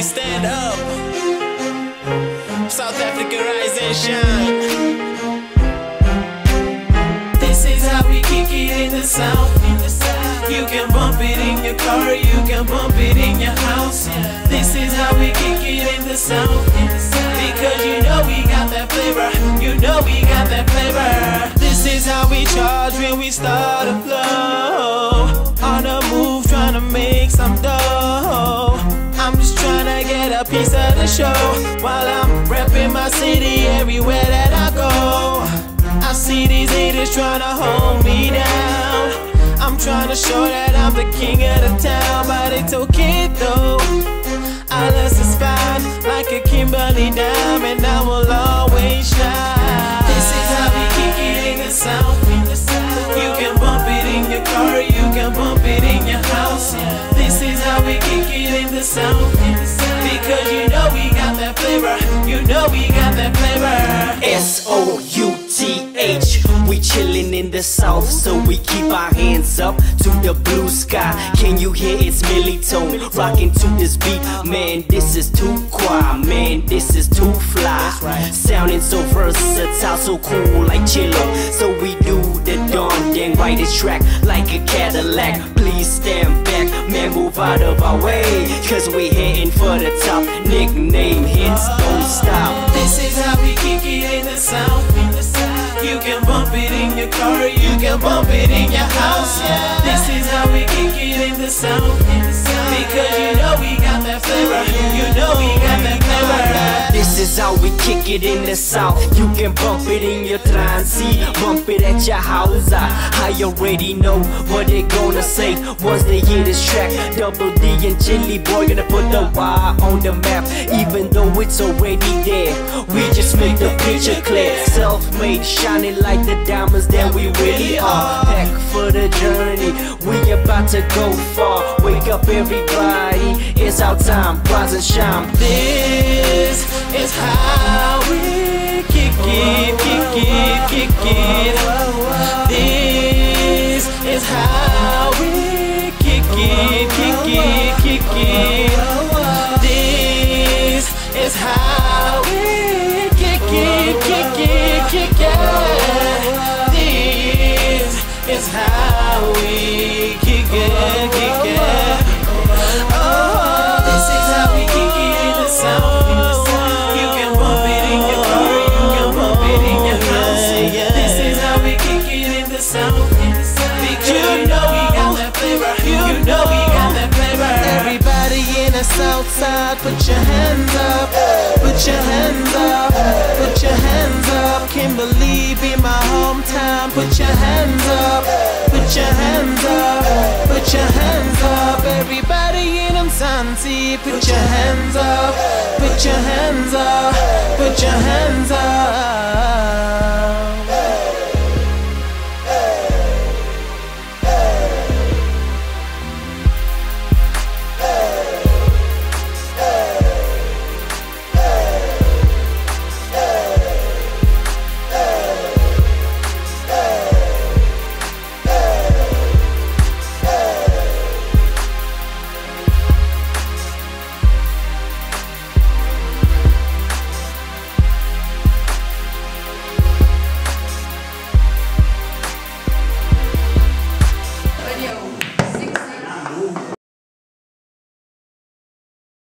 Kimberley, stand up. South Africa, rise and shine. This is how we kick it in the South. You can bump it in your car, you can bump it in your house. This is how we kick it in the South. Because you know we got that flavor, you know we got that flavor. This is how we charge when we start a flow. On the move, trying to make some dough. Piece of the show while I'm repping my city everywhere that I go. I see these haters trying to hold me down. I'm trying to show that I'm the king of the town, but it's okay though. Alice is fine, like a Kimberley diamond, and I will always shine. This is how we kick it in the South. Know we got that flavor. S O U T H. We chillin' in the south, so we keep our hands up to the blue sky. Can you hear it's Millitone rocking to this beat? Man, this is too quiet. Man, this is too fly. Sounding so versatile, so cool like Chillo. So we do the dawn, then ride this track like a Cadillac. Please stand back, man, move out of our way. Cause we heading for the top. Nickname hits don't stop. This is how we kick it in the South. You can bump it in your car, you can bump it in your house. This is how we kick it in the South. Because you know we we kick it in the south. You can bump it in your transit, bump it at your house. I already know what they gonna say once they hear this track. Double D and Chili Boy gonna put the Y on the map, even though it's already there. We just make the picture clear. Self-made, shining like the diamonds that we really are. Pack for the journey, we about to go far. Wake up, everybody, it's our time. Rise and shine. This is how we kick it, kick it, kick it. This is how we kick it, kick it, kick it. Everybody in the South Side, put your hands up, put your hands up, put your hands up. Kimberley be my hometown, put your hands up, put your hands up, put your hands up. Everybody in Mzansi, put your hands up, put your hands up, put your hands up.